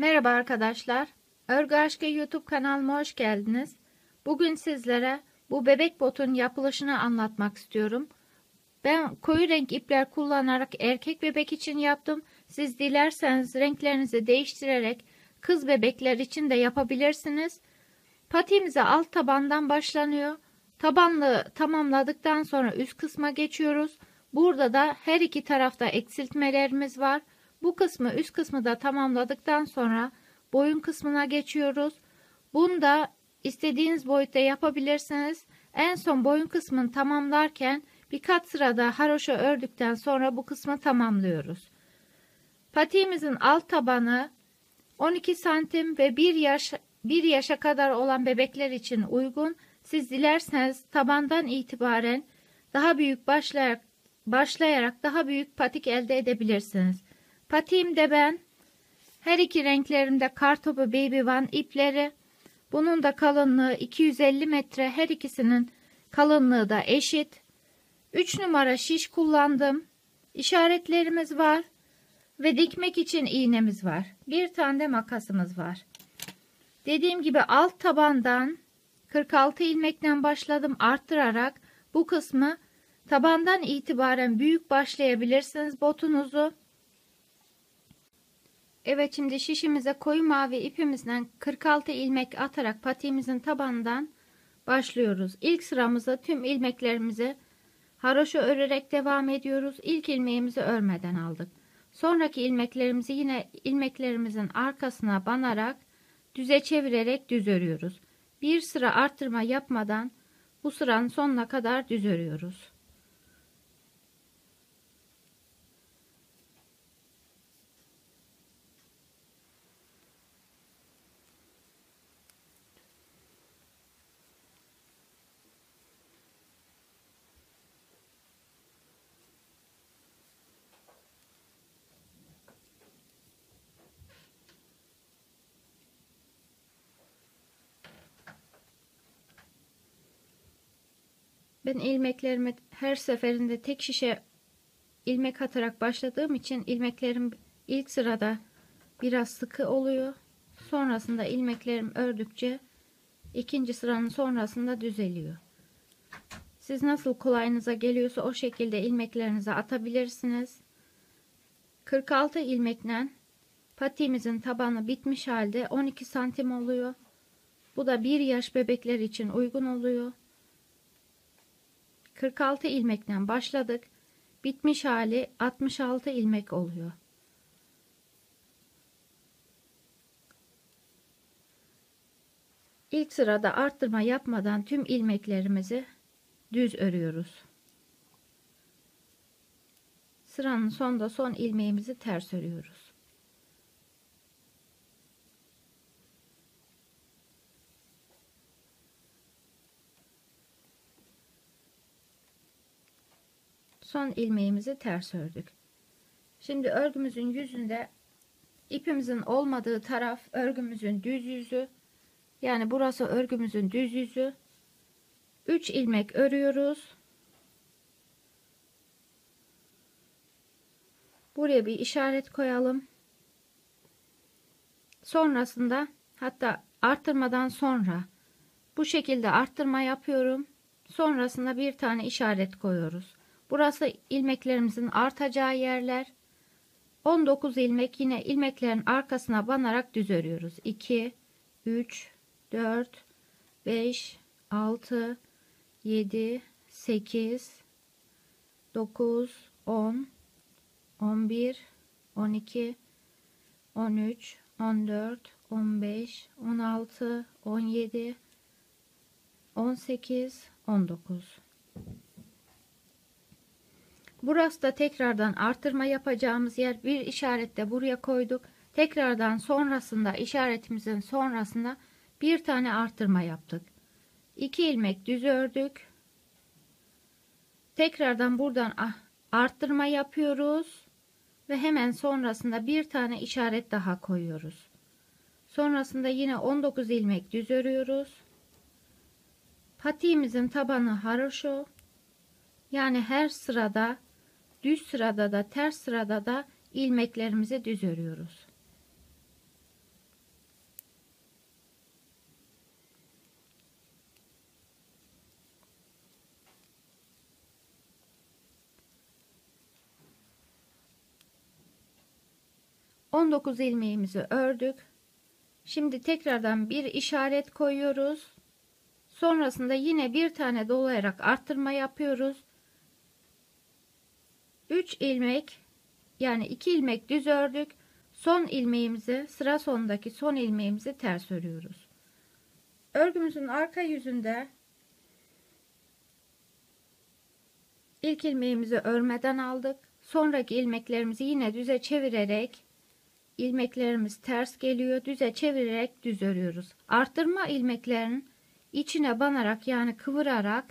Merhaba arkadaşlar. Örgü Aşkı YouTube kanalıma hoş geldiniz. Bugün sizlere bu bebek botun yapılışını anlatmak istiyorum. Ben koyu renk ipler kullanarak erkek bebek için yaptım. Siz dilerseniz renklerinizi değiştirerek kız bebekler için de yapabilirsiniz. Patiğimize alt tabandan başlanıyor. Tabanlı tamamladıktan sonra üst kısma geçiyoruz. Burada da her iki tarafta eksiltmelerimiz var. Bu kısmı üst kısmı da tamamladıktan sonra boyun kısmına geçiyoruz. Bunu da istediğiniz boyutta yapabilirsiniz. En son boyun kısmını tamamlarken birkaç sırada haroşa ördükten sonra bu kısmı tamamlıyoruz. Patiğimizin alt tabanı 12 santim ve 1 yaş 1 yaşa kadar olan bebekler için uygun. Siz dilerseniz tabandan itibaren daha büyük başlayarak, başlayarak daha büyük patik elde edebilirsiniz. Patiğimde ben her iki renklerimde kartopu baby one ipleri. Bunun da kalınlığı 250 metre. Her ikisinin kalınlığı da eşit. 3 numara şiş kullandım. İşaretlerimiz var. Ve dikmek için iğnemiz var. Bir tane de makasımız var. Dediğim gibi alt tabandan 46 ilmekten başladım arttırarak bu kısmı tabandan itibaren büyük başlayabilirsiniz botunuzu. Evet şimdi şişimize koyu mavi ipimizden 46 ilmek atarak patiğimizin tabanından başlıyoruz. İlk sıramızda tüm ilmeklerimizi haroşa örerek devam ediyoruz. İlk ilmeğimizi örmeden aldık. Sonraki ilmeklerimizi yine ilmeklerimizin arkasına banarak düze çevirerek düz örüyoruz. Bir sıra arttırma yapmadan bu sıranın sonuna kadar düz örüyoruz. Ben ilmeklerimi her seferinde tek şişe ilmek atarak başladığım için ilmeklerim ilk sırada biraz sıkı oluyor. Sonrasında ilmeklerim ördükçe ikinci sıranın sonrasında düzeliyor. Siz nasıl kolayınıza geliyorsa o şekilde ilmeklerinizi atabilirsiniz. 46 ilmekle patiğimizin tabanı bitmiş halde 12 santim oluyor. Bu da bir yaş bebekler için uygun oluyor. 46 ilmekten başladık. Bitmiş hali 66 ilmek oluyor. İlk sırada arttırma yapmadan tüm ilmeklerimizi düz örüyoruz. Sıranın sonunda son ilmeğimizi ters örüyoruz. Son ilmeğimizi ters ördük. Şimdi örgümüzün yüzünde ipimizin olmadığı taraf örgümüzün düz yüzü. Yani burası örgümüzün düz yüzü. 3 ilmek örüyoruz. Buraya bir işaret koyalım. Sonrasında hatta arttırmadan sonra bu şekilde arttırma yapıyorum. Sonrasında bir tane işaret koyuyoruz. Burası ilmeklerimizin artacağı yerler. 19 ilmek yine ilmeklerin arkasına banarak düz örüyoruz. 2, 3, 4, 5, 6, 7, 8, 9, 10, 11, 12, 13, 14, 15, 16, 17, 18, 19. Burası da tekrardan artırma yapacağımız yer. Bir işaret de buraya koyduk. Tekrardan sonrasında işaretimizin sonrasında bir tane artırma yaptık. 2 ilmek düz ördük. Tekrardan buradan ah, arttırma yapıyoruz ve hemen sonrasında bir tane işaret daha koyuyoruz. Sonrasında yine 19 ilmek düz örüyoruz. Patiğimizin tabanı haroşo. Yani her sırada Düz sırada da ters sırada da ilmeklerimizi düz örüyoruz. On dokuz ilmeğimizi ördük. Şimdi tekrardan bir işaret koyuyoruz. Sonrasında yine bir tane dolayarak arttırma yapıyoruz. 3 ilmek yani 2 ilmek düz ördük. Son ilmeğimizi sıra sonundaki son ilmeğimizi ters örüyoruz. Örgümüzün arka yüzünde ilk ilmeğimizi örmeden aldık. Sonraki ilmeklerimizi yine düze çevirerek ilmeklerimiz ters geliyor. Düze çevirerek düz örüyoruz. Arttırma ilmeklerin içine banarak yani kıvırarak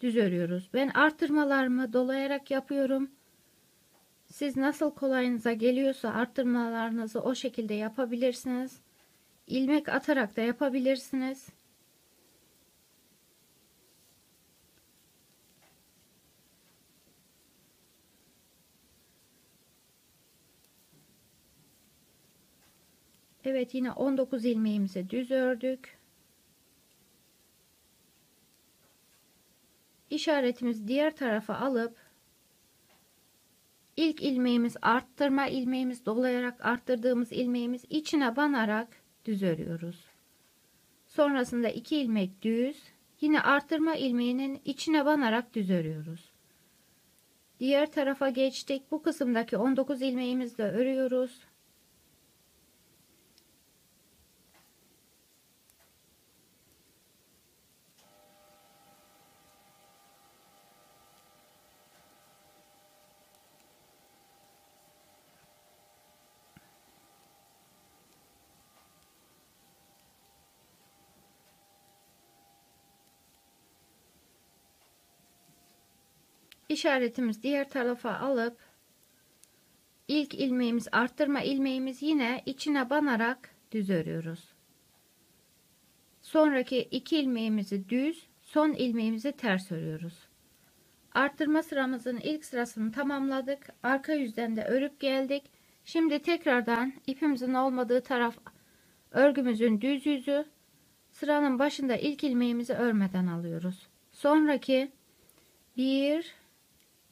düz örüyoruz. Ben arttırmalarımı dolayarak yapıyorum. Siz nasıl kolayınıza geliyorsa arttırmalarınızı o şekilde yapabilirsiniz. İlmek atarak da yapabilirsiniz. Evet yine 19 ilmeğimizi düz ördük. İşaretimizi diğer tarafa alıp ilk ilmeğimiz arttırma ilmeğimiz dolayarak arttırdığımız ilmeğimiz içine banarak düz örüyoruz. Sonrasında iki ilmek düz yine arttırma ilmeğinin içine banarak düz örüyoruz. Diğer tarafa geçtik. Bu kısımdaki 19 ilmeğimizle örüyoruz. İşaretimiz diğer tarafa alıp ilk ilmeğimiz arttırma ilmeğimiz yine içine banarak düz örüyoruz. Sonraki iki ilmeğimizi düz, son ilmeğimizi ters örüyoruz. Arttırma sıramızın ilk sırasını tamamladık. Arka yüzden de örüp geldik. Şimdi tekrardan ipimizin olmadığı taraf örgümüzün düz yüzü sıranın başında ilk ilmeğimizi örmeden alıyoruz. Sonraki 1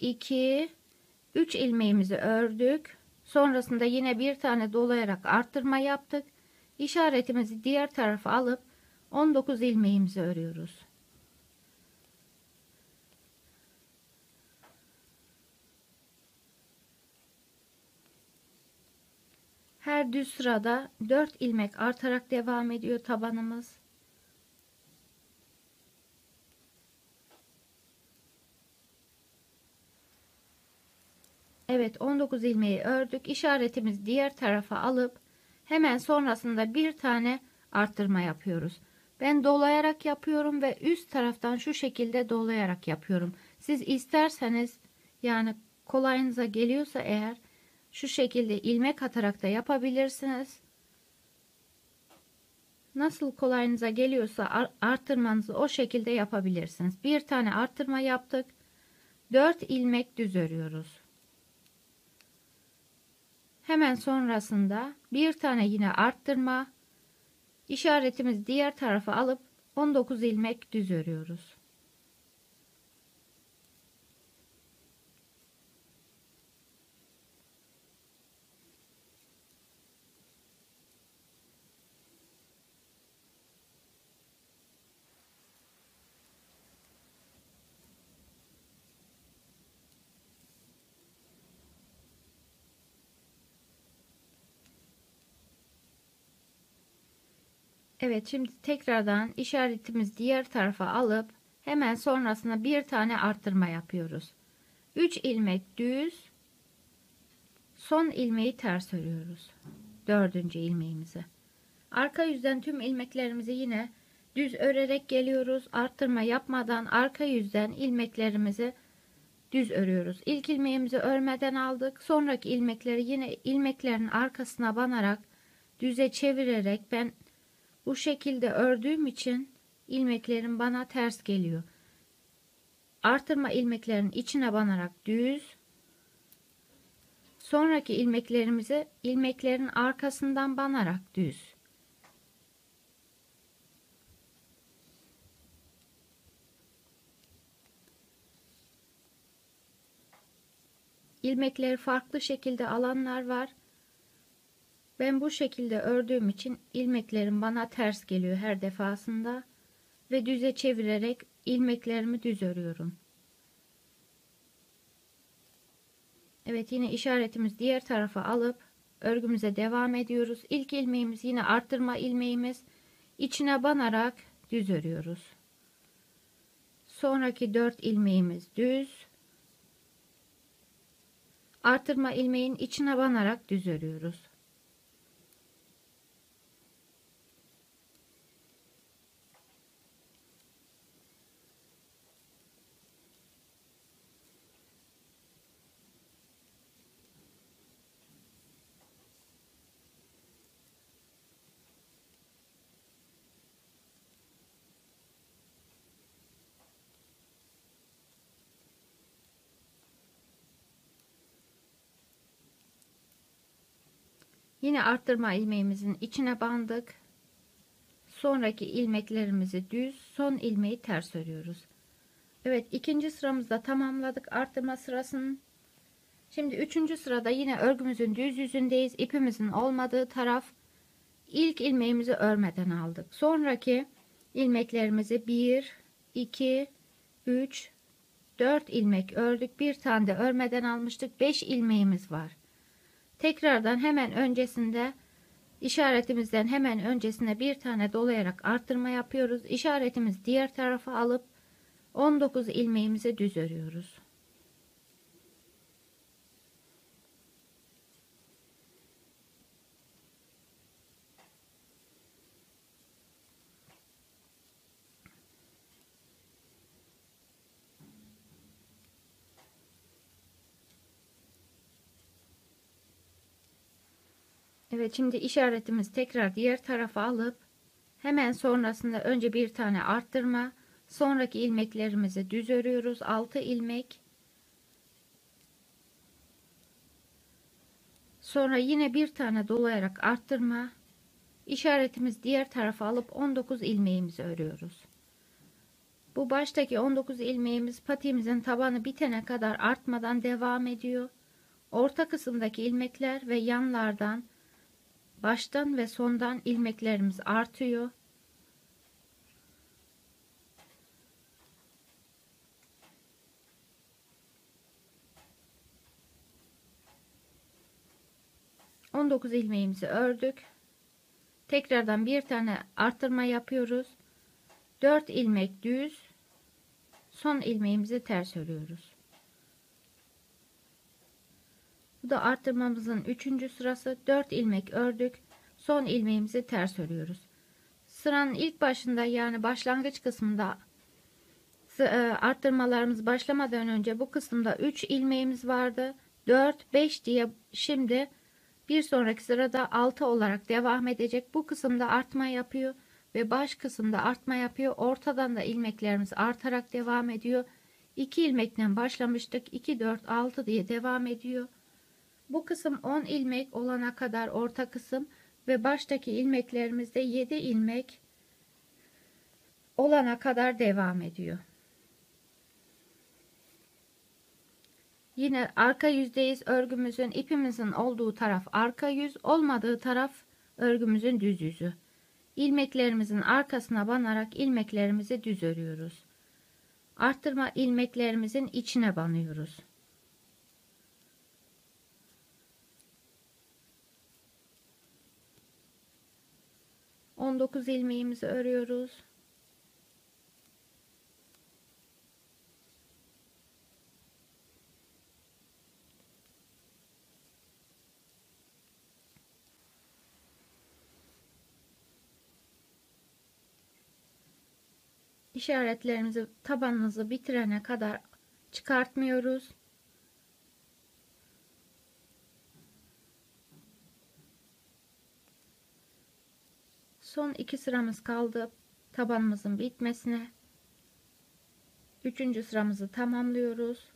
2 3 ilmeğimizi ördük. Sonrasında yine bir tane dolayarak arttırma yaptık. İşaretimizi diğer tarafa alıp 19 ilmeğimizi örüyoruz. Her düz sırada 4 ilmek artarak devam ediyor tabanımız. Evet 19 ilmeği ördük. İşaretimiz diğer tarafa alıp hemen sonrasında bir tane arttırma yapıyoruz. Ben dolayarak yapıyorum ve üst taraftan şu şekilde dolayarak yapıyorum. Siz isterseniz yani kolayınıza geliyorsa eğer şu şekilde ilmek atarak da yapabilirsiniz. Nasıl kolayınıza geliyorsa arttırmanızı o şekilde yapabilirsiniz. Bir tane arttırma yaptık. 4 ilmek düz örüyoruz. Hemen sonrasında bir tane yine arttırma işaretimiz diğer tarafa alıp 19 ilmek düz örüyoruz. Evet şimdi tekrardan işaretimiz diğer tarafa alıp hemen sonrasında bir tane arttırma yapıyoruz. 3 ilmek düz son ilmeği ters örüyoruz. Dördüncü ilmeğimizi. Arka yüzden tüm ilmeklerimizi yine düz örerek geliyoruz. Arttırma yapmadan arka yüzden ilmeklerimizi düz örüyoruz. İlk ilmeğimizi örmeden aldık. Sonraki ilmekleri yine ilmeklerin arkasına banarak düze çevirerek ben bu şekilde ördüğüm için ilmeklerim bana ters geliyor. Artırma ilmeklerin içine banarak düz. Sonraki ilmeklerimizi ilmeklerin arkasından banarak düz. ilmekleri farklı şekilde alanlar var. Ben bu şekilde ördüğüm için ilmeklerim bana ters geliyor her defasında ve düze çevirerek ilmeklerimi düz örüyorum. Evet yine işaretimiz diğer tarafa alıp örgümüze devam ediyoruz. İlk ilmeğimiz yine arttırma ilmeğimiz içine banarak düz örüyoruz. Sonraki 4 ilmeğimiz düz. Artırma ilmeğin içine banarak düz örüyoruz. Yine arttırma ilmeğimizin içine bandık. Sonraki ilmeklerimizi düz, son ilmeği ters örüyoruz. Evet, ikinci sıramızda tamamladık arttırma sırasını. Şimdi üçüncü sırada yine örgümüzün düz yüzündeyiz. İpimizin olmadığı taraf ilk ilmeğimizi örmeden aldık. Sonraki ilmeklerimizi 1, 2, 3, 4 ilmek ördük. Bir tane de örmeden almıştık. 5 ilmeğimiz var. Tekrardan hemen öncesinde işaretimizden hemen öncesine bir tane dolayarak arttırma yapıyoruz. İşaretimiz diğer tarafa alıp 19 ilmeğimizi düz örüyoruz. Evet şimdi işaretimiz tekrar diğer tarafa alıp hemen sonrasında önce bir tane arttırma sonraki ilmeklerimizi düz örüyoruz. 6 ilmek. Sonra yine bir tane dolayarak arttırma. İşaretimiz diğer tarafa alıp 19 ilmeğimizi örüyoruz. Bu baştaki 19 ilmeğimiz patimizin tabanı bitene kadar artmadan devam ediyor. Orta kısımdaki ilmekler ve yanlardan baştan ve sondan ilmeklerimiz artıyor. On dokuz ilmeğimizi ördük. Tekrardan bir tane arttırma yapıyoruz. Dört ilmek düz. Son ilmeğimizi ters örüyoruz. Bu da arttırmamızın üçüncü sırası. 4 ilmek ördük. Son ilmeğimizi ters örüyoruz. Sıranın ilk başında yani başlangıç kısmında e, arttırmalarımız başlamadan önce bu kısımda 3 ilmeğimiz vardı. 4, 5 diye şimdi bir sonraki sırada 6 olarak devam edecek. Bu kısımda artma yapıyor ve baş kısımda artma yapıyor. Ortadan da ilmeklerimiz artarak devam ediyor. 2 ilmekten başlamıştık. 2, 4, 6 diye devam ediyor. Bu kısım 10 ilmek olana kadar orta kısım ve baştaki ilmeklerimizde 7 ilmek olana kadar devam ediyor. Yine arka yüzdeyiz örgümüzün ipimizin olduğu taraf arka yüz olmadığı taraf örgümüzün düz yüzü. İlmeklerimizin arkasına banarak ilmeklerimizi düz örüyoruz. Arttırma ilmeklerimizin içine banıyoruz. 19 ilmeğimizi örüyoruz. işaretlerimizi tabanımızı bitirene kadar çıkartmıyoruz. Son iki sıramız kaldı tabanımızın bitmesine. Üçüncü sıramızı tamamlıyoruz.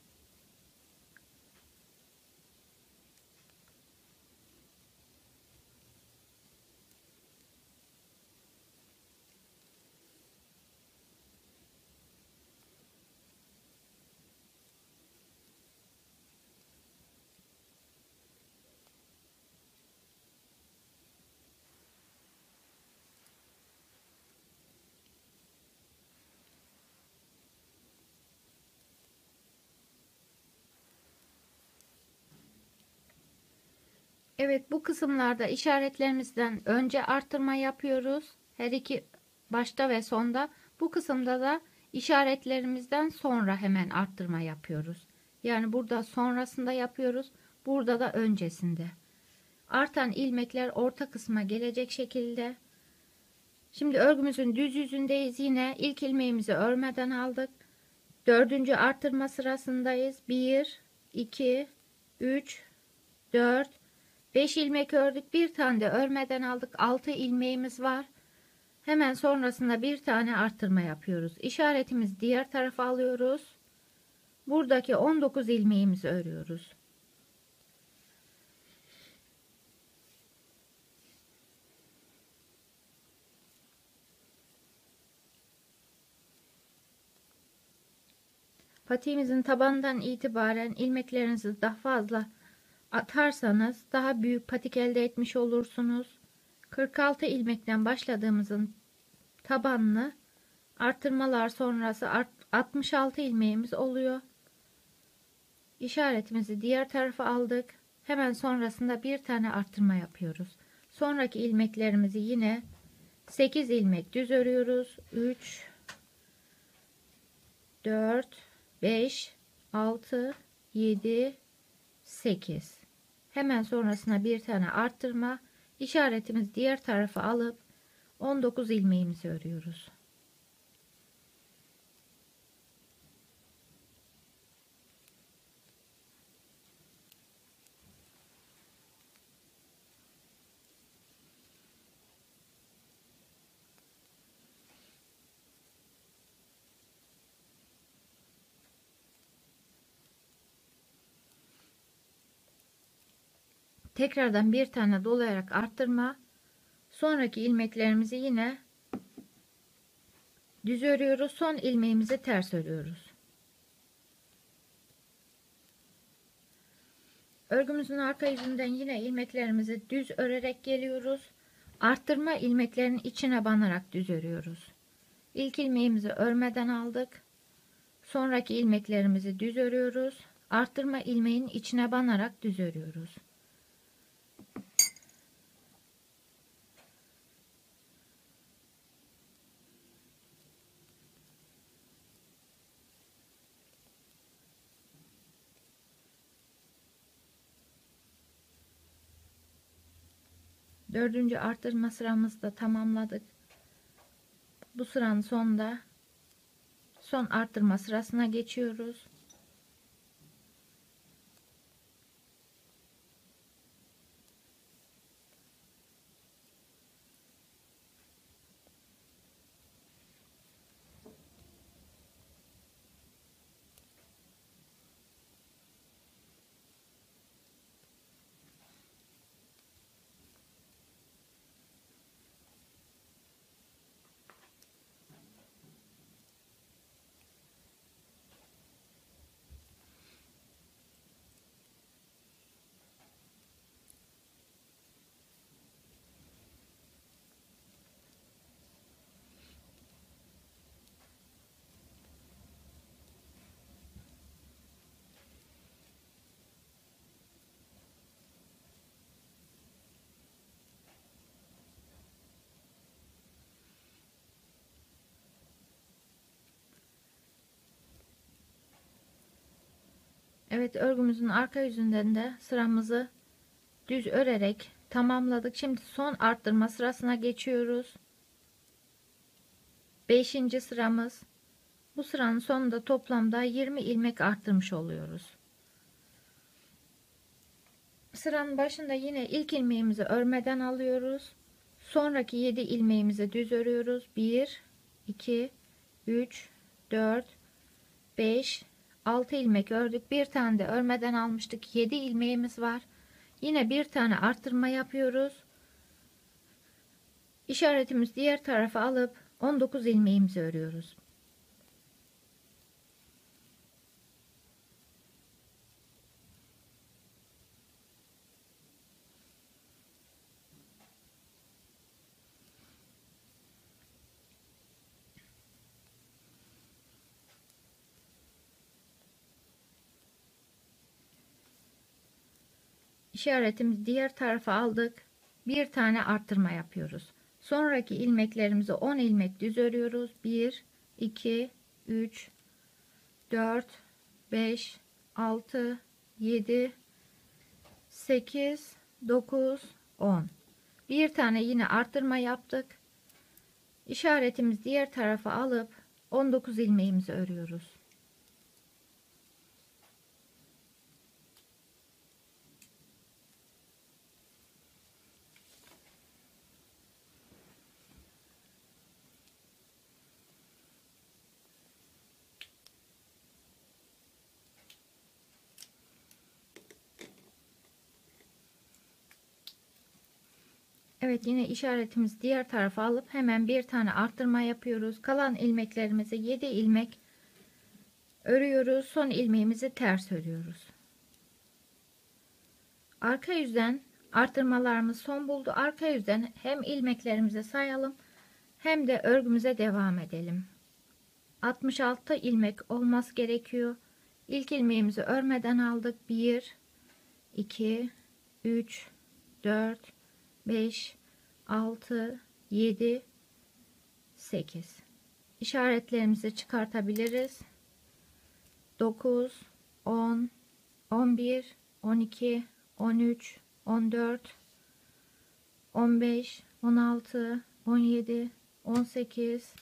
Evet bu kısımlarda işaretlerimizden önce arttırma yapıyoruz. Her iki başta ve sonda. Bu kısımda da işaretlerimizden sonra hemen arttırma yapıyoruz. Yani burada sonrasında yapıyoruz. Burada da öncesinde. Artan ilmekler orta kısma gelecek şekilde. Şimdi örgümüzün düz yüzündeyiz. Yine ilk ilmeğimizi örmeden aldık. Dördüncü arttırma sırasındayız. 1, 2, 3, 4, 5 ilmek ördük. Bir tane de örmeden aldık. 6 ilmeğimiz var. Hemen sonrasında bir tane arttırma yapıyoruz. İşaretimiz diğer tarafa alıyoruz. Buradaki 19 ilmeğimizi örüyoruz. Patiğimizin tabanından itibaren ilmeklerinizi daha fazla atarsanız daha büyük patik elde etmiş olursunuz. 46 ilmekten başladığımızın tabanını artırmalar sonrası 66 ilmeğimiz oluyor. İşaretimizi diğer tarafa aldık. Hemen sonrasında bir tane arttırma yapıyoruz. Sonraki ilmeklerimizi yine 8 ilmek düz örüyoruz. 3 4 5 6 7 8 Hemen sonrasına bir tane arttırma işaretimiz diğer tarafa alıp 19 ilmeğimizi örüyoruz. Tekrardan bir tane dolayarak arttırma. Sonraki ilmeklerimizi yine düz örüyoruz. Son ilmeğimizi ters örüyoruz. Örgümüzün arka yüzünden yine ilmeklerimizi düz örerek geliyoruz. Arttırma ilmeklerin içine banarak düz örüyoruz. İlk ilmeğimizi örmeden aldık. Sonraki ilmeklerimizi düz örüyoruz. Arttırma ilmeğin içine banarak düz örüyoruz. Dördüncü arttırma sıramızı da tamamladık. Bu sıranın sonunda son arttırma sırasına geçiyoruz. Evet örgümüzün arka yüzünden de sıramızı düz örerek tamamladık. Şimdi son arttırma sırasına geçiyoruz. 5. sıramız. Bu sıranın sonunda toplamda 20 ilmek arttırmış oluyoruz. Sıranın başında yine ilk ilmeğimizi örmeden alıyoruz. Sonraki 7 ilmeğimizi düz örüyoruz. 1 2 3 4 5 6 ilmek ördük. Bir tane de örmeden almıştık. 7 ilmeğimiz var. Yine bir tane arttırma yapıyoruz. İşaretimiz diğer tarafa alıp 19 ilmeğimizi örüyoruz. İşaretimizi diğer tarafa aldık. Bir tane arttırma yapıyoruz. Sonraki ilmeklerimizi 10 ilmek düz örüyoruz. 1 2 3 4 5 6 7 8 9 10 bir tane yine arttırma yaptık işaretimiz diğer tarafa alıp 19 ilmeğimizi örüyoruz Evet yine işaretimiz diğer tarafa alıp hemen bir tane arttırma yapıyoruz. Kalan ilmeklerimizi 7 ilmek örüyoruz. Son ilmeğimizi ters örüyoruz. Arka yüzden arttırmalarımız son buldu. Arka yüzden hem ilmeklerimizi sayalım hem de örgümüze devam edelim. 66 ilmek olması gerekiyor. İlk ilmeğimizi örmeden aldık. 1 2 3 4 5 6 7 8 işaretlerimizi çıkartabiliriz. 9 10 11 12 13 14 15 16 17 18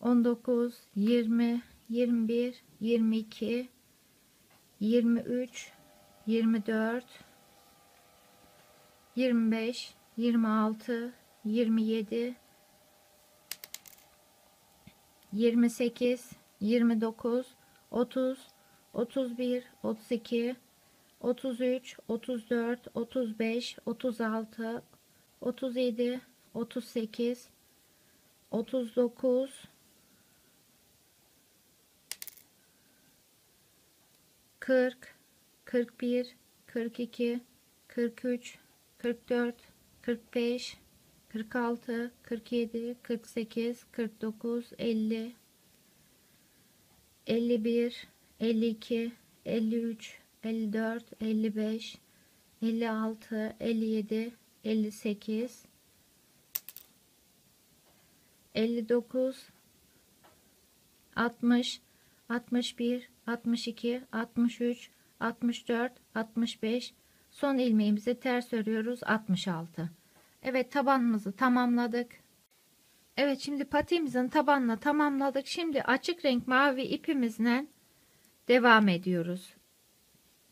19 20 21 22 23 24 25 26 27 28 29 30 31 32 33 34 35 36 37 38 39 40 41 42 43 44 45 46 47 48 49 50 51 52 53 54 55 56 57 58 59 60 61 62 63 64 65 son ilmeğimizi ters örüyoruz 66 Evet tabanımızı tamamladık Evet şimdi patiğimizin tabanını tamamladık şimdi açık renk mavi ipimizle devam ediyoruz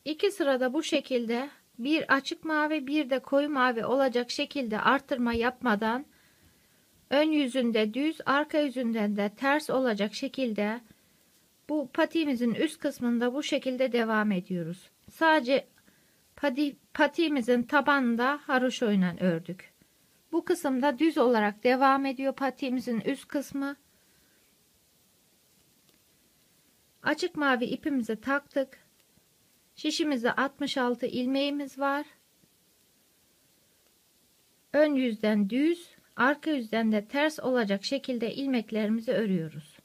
İki sırada bu şekilde bir açık mavi bir de koyu mavi olacak şekilde arttırma yapmadan ön yüzünde düz arka yüzünden de ters olacak şekilde bu patiğimizin üst kısmında bu şekilde devam ediyoruz. Sadece pati, patiğimizin tabanında haroşoyla ördük. Bu kısımda düz olarak devam ediyor patiğimizin üst kısmı. Açık mavi ipimizi taktık. Şişimizde 66 ilmeğimiz var. Ön yüzden düz, arka yüzden de ters olacak şekilde ilmeklerimizi örüyoruz.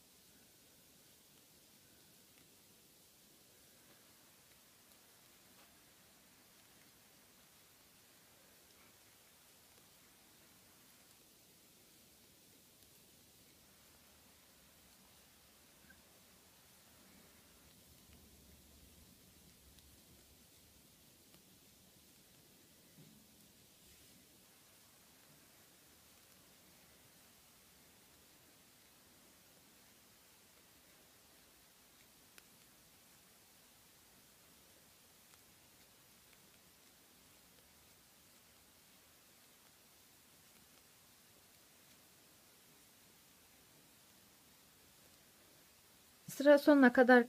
Sıra sonuna kadar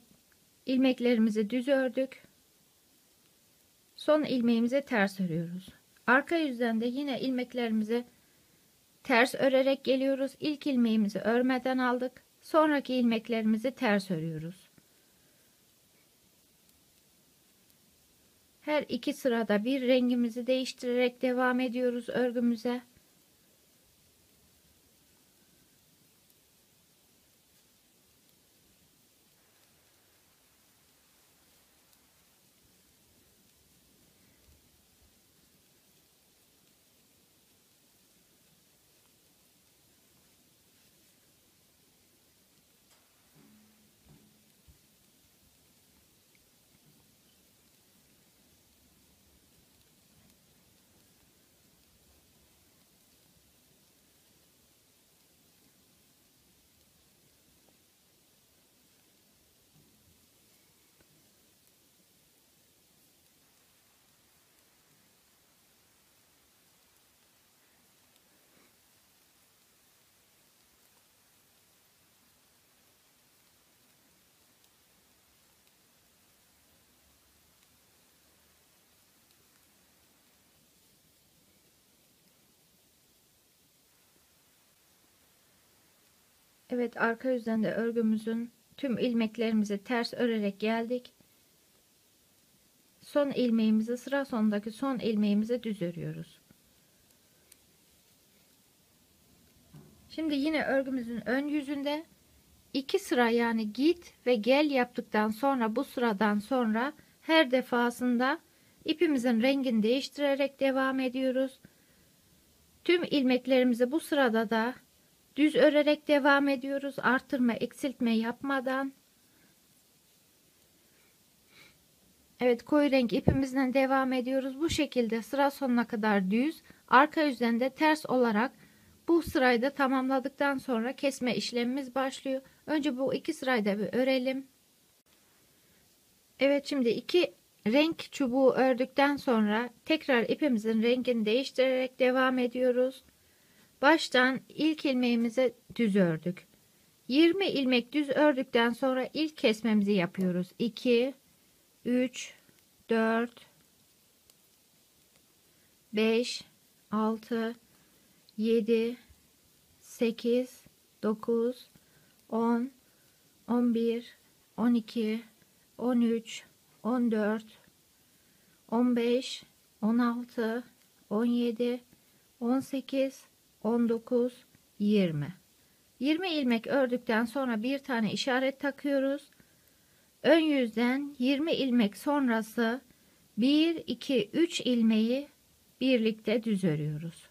ilmeklerimizi düz ördük. Son ilmeğimizi ters örüyoruz. Arka yüzden de yine ilmeklerimizi ters örerek geliyoruz. İlk ilmeğimizi örmeden aldık. Sonraki ilmeklerimizi ters örüyoruz. Her iki sırada bir rengimizi değiştirerek devam ediyoruz örgümüze. Evet arka yüzden de örgümüzün tüm ilmeklerimizi ters örerek geldik. Son ilmeğimizi sıra sonundaki son ilmeğimizi düz örüyoruz. Şimdi yine örgümüzün ön yüzünde iki sıra yani git ve gel yaptıktan sonra bu sıradan sonra her defasında ipimizin rengini değiştirerek devam ediyoruz. Tüm ilmeklerimizi bu sırada da düz örerek devam ediyoruz. Artırma, eksiltme yapmadan. Evet koyu renk ipimizden devam ediyoruz. Bu şekilde sıra sonuna kadar düz, arka yüzden de ters olarak bu sırayı da tamamladıktan sonra kesme işlemimiz başlıyor. Önce bu iki sırayı da bir örelim. Evet şimdi iki renk çubuğu ördükten sonra tekrar ipimizin rengini değiştirerek devam ediyoruz. Baştan ilk ilmeğimize düz ördük. 20 ilmek düz ördükten sonra ilk kesmemizi yapıyoruz. 2 3 4 5 6 7 8 9 10 11 12 13 14 15 16 17 18 19 20 20 ilmek ördükten sonra bir tane işaret takıyoruz. Ön yüzden 20 ilmek sonrası 1 2 3 ilmeği birlikte düz örüyoruz.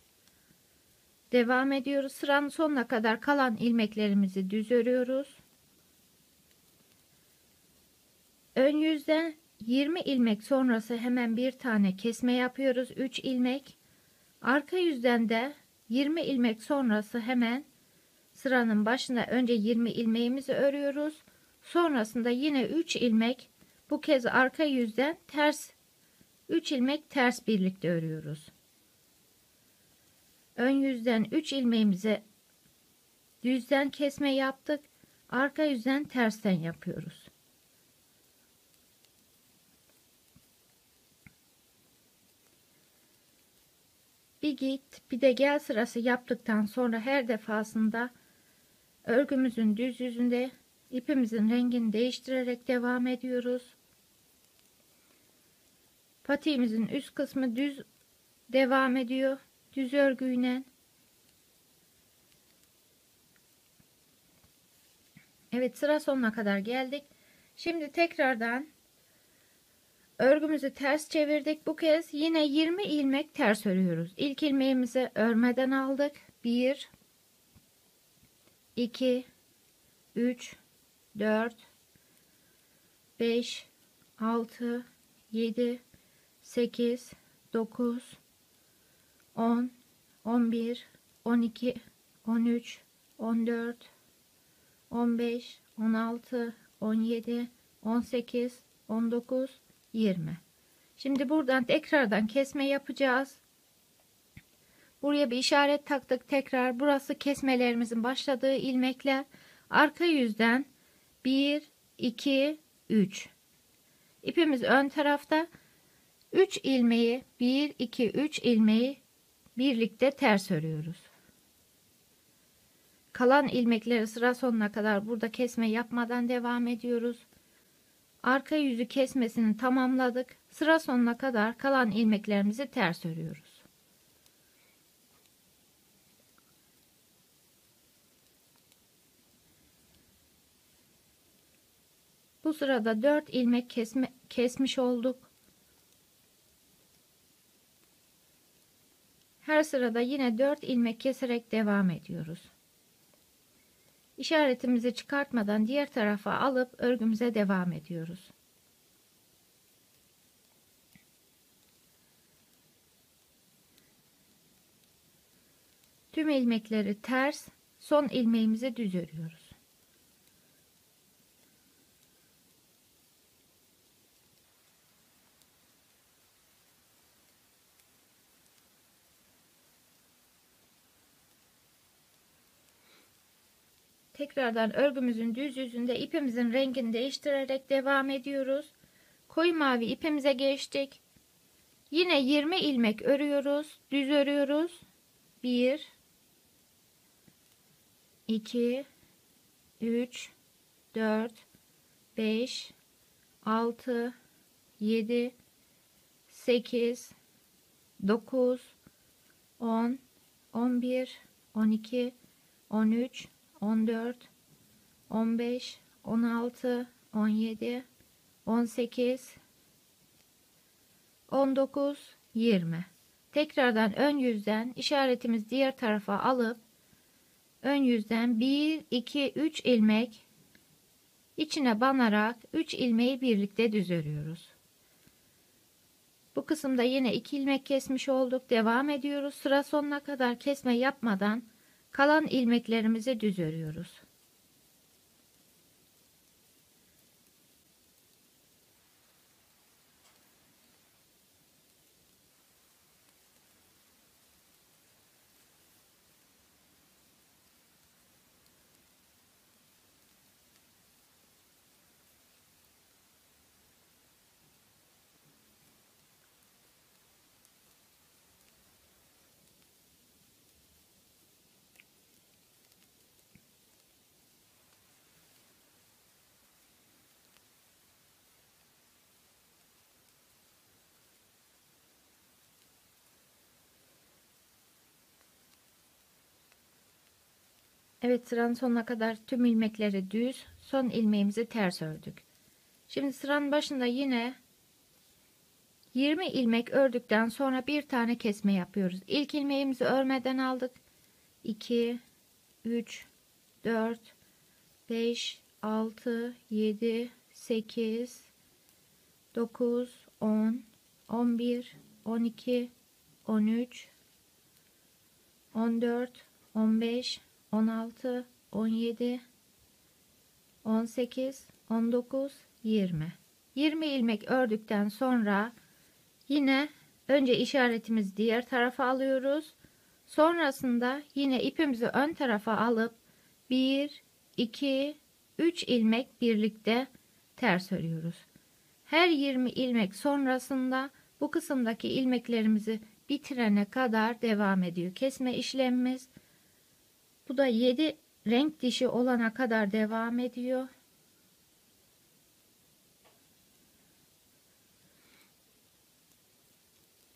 Devam ediyoruz. Sıranın sonuna kadar kalan ilmeklerimizi düz örüyoruz. Ön yüzden 20 ilmek sonrası hemen bir tane kesme yapıyoruz. 3 ilmek. Arka yüzden de 20 ilmek sonrası hemen sıranın başına önce 20 ilmeğimizi örüyoruz. Sonrasında yine 3 ilmek bu kez arka yüzden ters 3 ilmek ters birlikte örüyoruz. Ön yüzden 3 ilmeğimizi düzden kesme yaptık. Arka yüzden tersten yapıyoruz. Bir git bir de gel sırası yaptıktan sonra her defasında örgümüzün düz yüzünde ipimizin rengini değiştirerek devam ediyoruz. Patiğimizin üst kısmı düz devam ediyor. Düz örgüyle. Evet sıra sonuna kadar geldik. Şimdi tekrardan Örgümüzü ters çevirdik. Bu kez yine 20 ilmek ters örüyoruz. İlk ilmeğimizi örmeden aldık. 1 2 3 4 5 6 7 8 9 10 11 12 13 14 15 16 17 18 19 20. Şimdi buradan tekrardan kesme yapacağız. Buraya bir işaret taktık tekrar. Burası kesmelerimizin başladığı ilmekler. Arka yüzden 1, 2, 3. İpimiz ön tarafta. 3 ilmeği 1, 2, 3 ilmeği birlikte ters örüyoruz. Kalan ilmekleri sıra sonuna kadar burada kesme yapmadan devam ediyoruz. Arka yüzü kesmesini tamamladık. Sıra sonuna kadar kalan ilmeklerimizi ters örüyoruz. Bu sırada 4 ilmek kesme, kesmiş olduk. Her sırada yine 4 ilmek keserek devam ediyoruz. İşaretimizi çıkartmadan diğer tarafa alıp örgümüze devam ediyoruz. Tüm ilmekleri ters, son ilmeğimizi düz örüyoruz. Tekrardan örgümüzün düz yüzünde ipimizin rengini değiştirerek devam ediyoruz. Koyu mavi ipimize geçtik. Yine 20 ilmek örüyoruz. Düz örüyoruz. 1 2 3 4 5 6 7 8 9 10 11 12 13 14 15 16 17 18 19 20 tekrardan ön yüzden işaretimiz diğer tarafa alıp ön yüzden 1 2 3 ilmek içine banarak 3 ilmeği birlikte düz örüyoruz. Bu kısımda yine 2 ilmek kesmiş olduk. Devam ediyoruz. Sıra sonuna kadar kesme yapmadan kalan ilmeklerimizi düz örüyoruz. Evet sıranın sonuna kadar tüm ilmekleri düz, son ilmeğimizi ters ördük. Şimdi sıranın başında yine 20 ilmek ördükten sonra bir tane kesme yapıyoruz. İlk ilmeğimizi örmeden aldık. 2 3 4 5 6 7 8 9 10 11 12 13 14 15 16, 17, 18, 19, 20. 20 ilmek ördükten sonra yine önce işaretimizi diğer tarafa alıyoruz. Sonrasında yine ipimizi ön tarafa alıp 1, 2, 3 ilmek birlikte ters örüyoruz. Her 20 ilmek sonrasında bu kısımdaki ilmeklerimizi bitirene kadar devam ediyor. Kesme işlemimiz bu da 7 renk dişi olana kadar devam ediyor.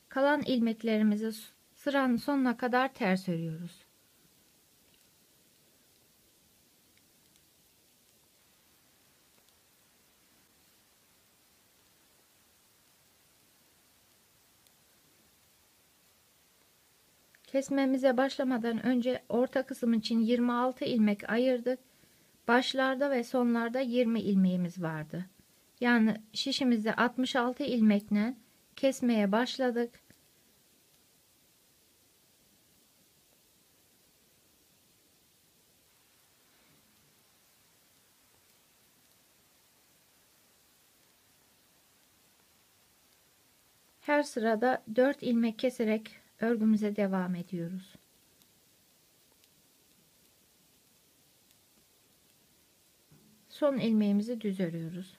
Kalan ilmeklerimizi sıranın sonuna kadar ters örüyoruz. Kesmemize başlamadan önce orta kısım için 26 ilmek ayırdık. Başlarda ve sonlarda 20 ilmeğimiz vardı. Yani şişimizde 66 ilmekle kesmeye başladık. Her sırada 4 ilmek keserek örgümüze devam ediyoruz. Son ilmeğimizi düz örüyoruz.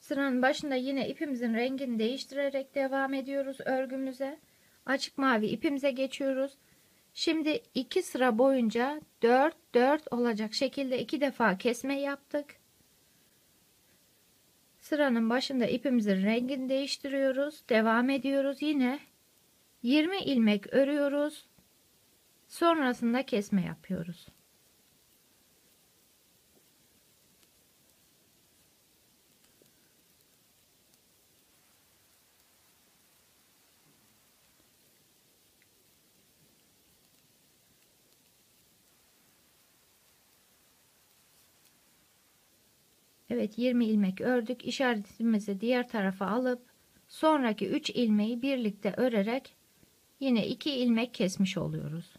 Sıranın başında yine ipimizin rengini değiştirerek devam ediyoruz örgümüze. Açık mavi ipimize geçiyoruz. Şimdi iki sıra boyunca 4 4 olacak şekilde iki defa kesme yaptık. Sıranın başında ipimizin rengini değiştiriyoruz. Devam ediyoruz. Yine 20 ilmek örüyoruz. Sonrasında kesme yapıyoruz. Evet 20 ilmek ördük. İşaretimizi diğer tarafa alıp sonraki 3 ilmeği birlikte örerek yine 2 ilmek kesmiş oluyoruz.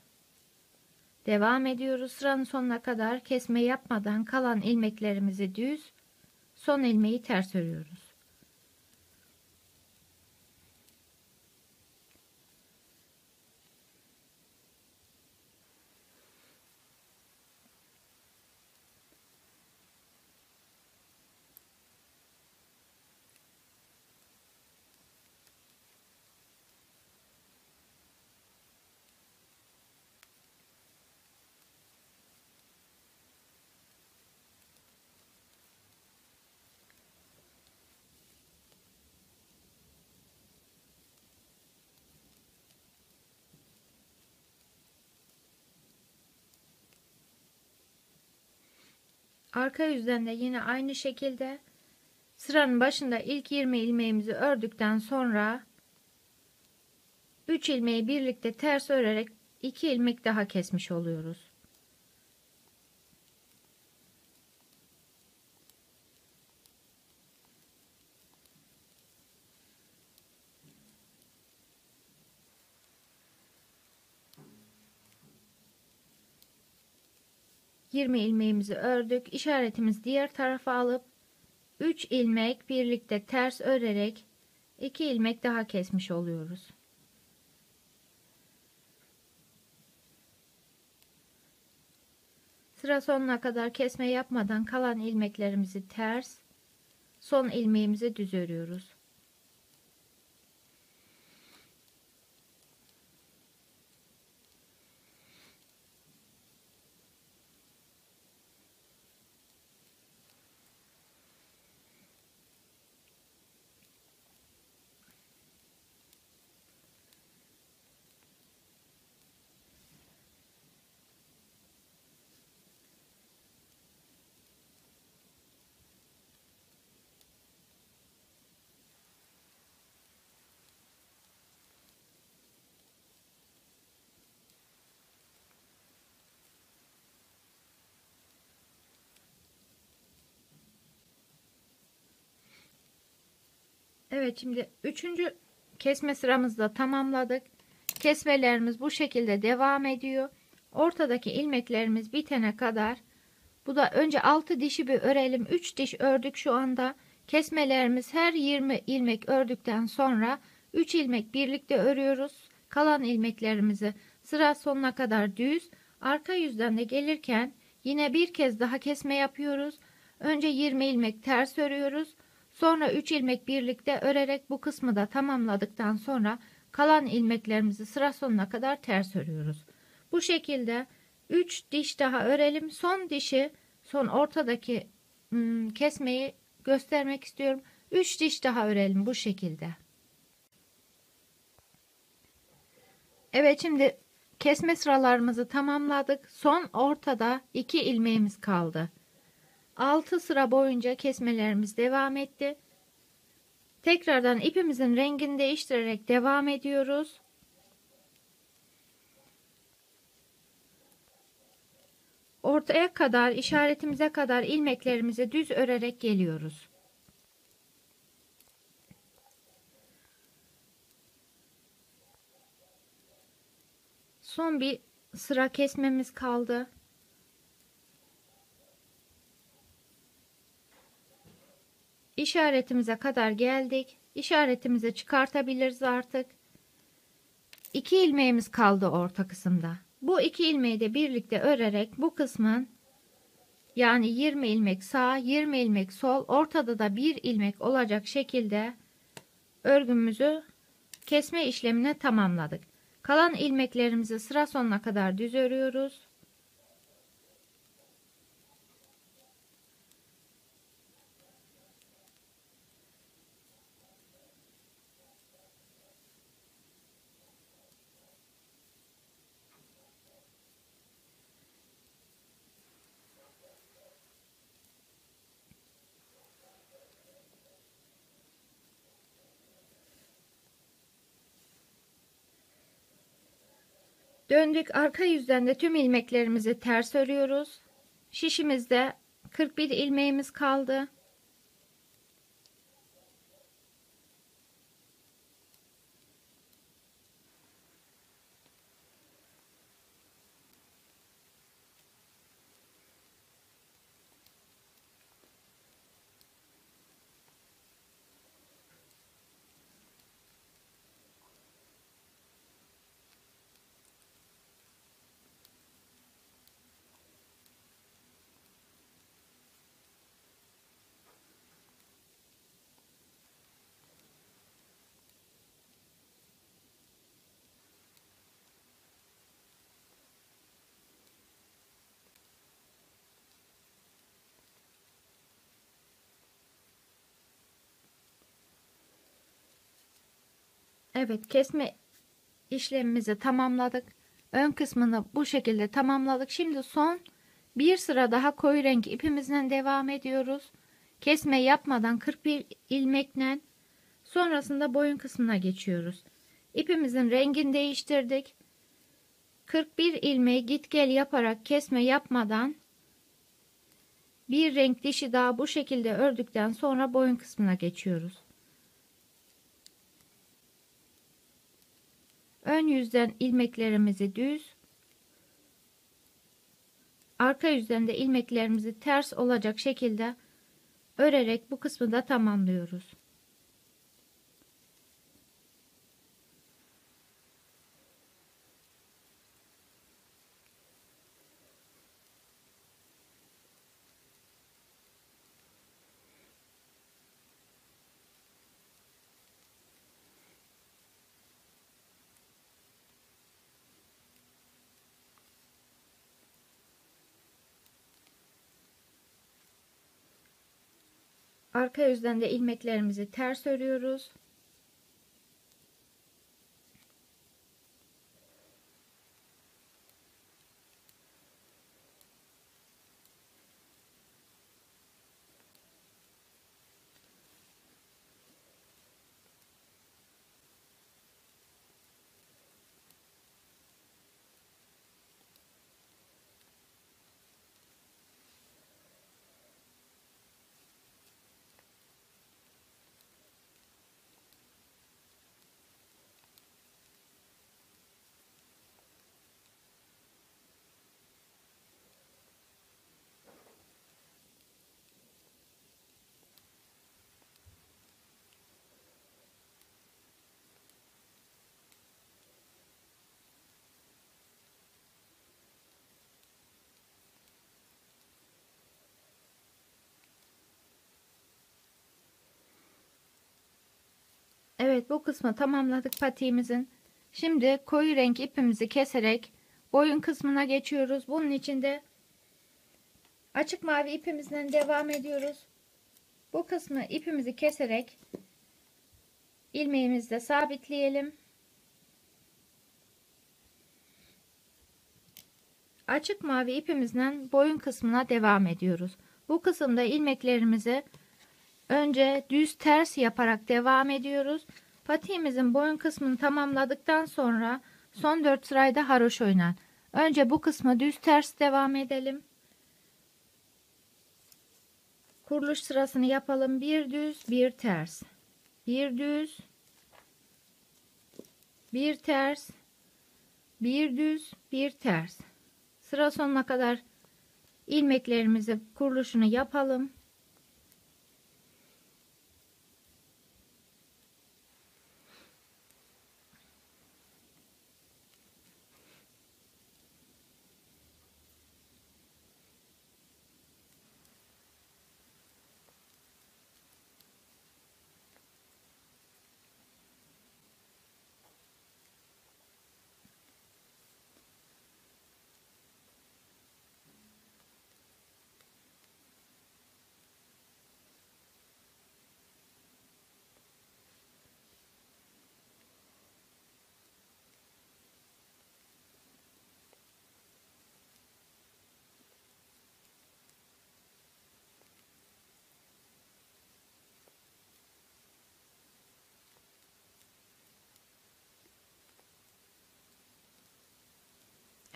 Devam ediyoruz. Sıranın sonuna kadar kesme yapmadan kalan ilmeklerimizi düz, son ilmeği ters örüyoruz. Arka yüzden de yine aynı şekilde sıranın başında ilk 20 ilmeğimizi ördükten sonra 3 ilmeği birlikte ters örerek 2 ilmek daha kesmiş oluyoruz. Yirmi ilmeğimizi ördük. İşaretimiz diğer tarafa alıp 3 ilmek birlikte ters örerek 2 ilmek daha kesmiş oluyoruz. Sıra sonuna kadar kesme yapmadan kalan ilmeklerimizi ters, son ilmeğimizi düz örüyoruz. Evet şimdi üçüncü kesme sıramızda tamamladık. Kesmelerimiz bu şekilde devam ediyor. Ortadaki ilmeklerimiz bitene kadar bu da önce 6 dişi bir örelim. 3 diş ördük şu anda. Kesmelerimiz her 20 ilmek ördükten sonra 3 ilmek birlikte örüyoruz. Kalan ilmeklerimizi sıra sonuna kadar düz. Arka yüzden de gelirken yine bir kez daha kesme yapıyoruz. Önce 20 ilmek ters örüyoruz. Sonra 3 ilmek birlikte örerek bu kısmı da tamamladıktan sonra kalan ilmeklerimizi sıra sonuna kadar ters örüyoruz. Bu şekilde 3 diş daha örelim. Son dişi son ortadaki kesmeyi göstermek istiyorum. 3 diş daha örelim bu şekilde. Evet şimdi kesme sıralarımızı tamamladık. Son ortada 2 ilmeğimiz kaldı. 6 sıra boyunca kesmelerimiz devam etti. Tekrardan ipimizin rengini değiştirerek devam ediyoruz. Ortaya kadar işaretimize kadar ilmeklerimizi düz örerek geliyoruz. Son bir sıra kesmemiz kaldı. İşaretimize kadar geldik. İşaretimizi çıkartabiliriz artık. İki ilmeğimiz kaldı orta kısımda. Bu iki ilmeği de birlikte örerek bu kısmın yani 20 ilmek sağ 20 ilmek sol ortada da bir ilmek olacak şekilde örgümüzü kesme işlemine tamamladık. Kalan ilmeklerimizi sıra sonuna kadar düz örüyoruz. Döndük arka yüzden de tüm ilmeklerimizi ters örüyoruz. Şişimizde 41 ilmeğimiz kaldı. Evet kesme işlemimizi tamamladık. Ön kısmını bu şekilde tamamladık. Şimdi son Bir sıra daha koyu renk ipimizden devam ediyoruz. Kesme yapmadan 41 ilmekle sonrasında boyun kısmına geçiyoruz. İpimizin rengini değiştirdik. 41 ilmeği git gel yaparak kesme yapmadan bir renk dişi daha bu şekilde ördükten sonra boyun kısmına geçiyoruz. Ön yüzden ilmeklerimizi düz, arka yüzden de ilmeklerimizi ters olacak şekilde örerek bu kısmı da tamamlıyoruz. Arka yüzden de ilmeklerimizi ters örüyoruz. Evet bu kısmı tamamladık patiğimizin. Şimdi koyu renk ipimizi keserek boyun kısmına geçiyoruz. Bunun için de açık mavi ipimizden devam ediyoruz. Bu kısmı ipimizi keserek ilmeğimizle sabitleyelim. Açık mavi ipimizden boyun kısmına devam ediyoruz. Bu kısımda ilmeklerimizi Önce düz ters yaparak devam ediyoruz. Patiğimizin boyun kısmını tamamladıktan sonra son 4 sırayda haroş oynan. Önce bu kısmı düz ters devam edelim. Kuruluş sırasını yapalım. Bir düz, bir ters. Bir düz, bir ters, bir düz, bir ters. Sıra sonuna kadar ilmeklerimizi kuruluşunu yapalım.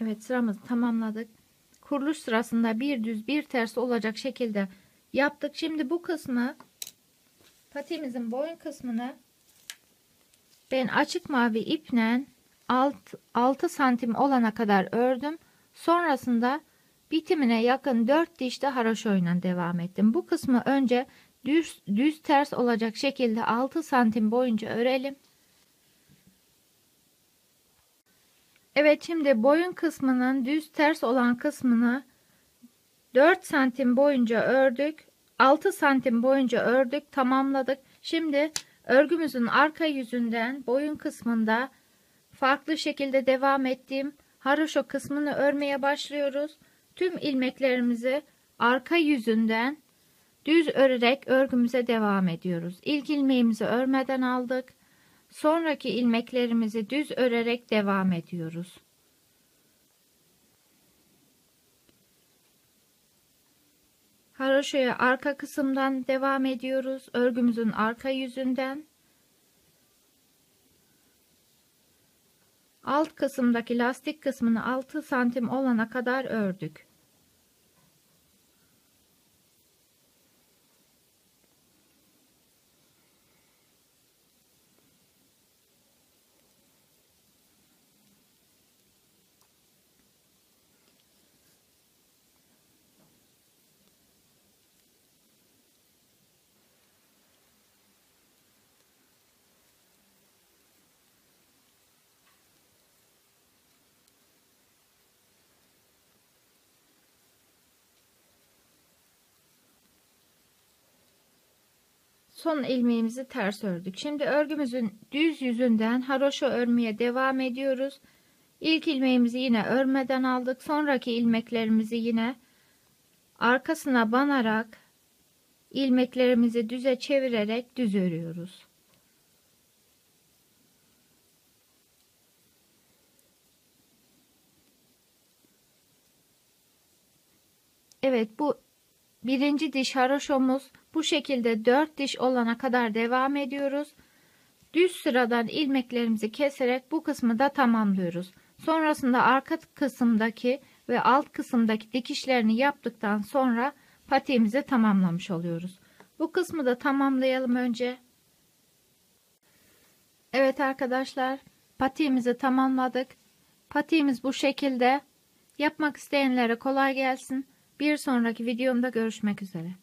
Evet sıramızı tamamladık. Kuruluş sırasında bir düz bir ters olacak şekilde yaptık. Şimdi bu kısmı patimizin boyun kısmını ben açık mavi iple 6, 6 santim olana kadar ördüm. Sonrasında bitimine yakın 4 dişte haroşoyla devam ettim. Bu kısmı önce düz, düz ters olacak şekilde 6 santim boyunca örelim. Evet şimdi boyun kısmının düz ters olan kısmını 4 santim boyunca ördük. 6 santim boyunca ördük tamamladık. Şimdi örgümüzün arka yüzünden boyun kısmında farklı şekilde devam ettiğim haroşo kısmını örmeye başlıyoruz. Tüm ilmeklerimizi arka yüzünden düz örerek örgümüze devam ediyoruz. İlk ilmeğimizi örmeden aldık. Sonraki ilmeklerimizi düz örerek devam ediyoruz. Haroşoya arka kısımdan devam ediyoruz. Örgümüzün arka yüzünden. Alt kısımdaki lastik kısmını 6 santim olana kadar ördük. Son ilmeğimizi ters ördük. Şimdi örgümüzün düz yüzünden haroşa örmeye devam ediyoruz. İlk ilmeğimizi yine örmeden aldık. Sonraki ilmeklerimizi yine arkasına banarak ilmeklerimizi düze çevirerek düz örüyoruz. Evet bu birinci diş haroşomuz bu şekilde 4 diş olana kadar devam ediyoruz. Düz sıradan ilmeklerimizi keserek bu kısmı da tamamlıyoruz. Sonrasında arka kısımdaki ve alt kısımdaki dikişlerini yaptıktan sonra patiğimizi tamamlamış oluyoruz. Bu kısmı da tamamlayalım önce. Evet arkadaşlar patiğimizi tamamladık. Patiğimiz bu şekilde. Yapmak isteyenlere kolay gelsin. Bir sonraki videomda görüşmek üzere.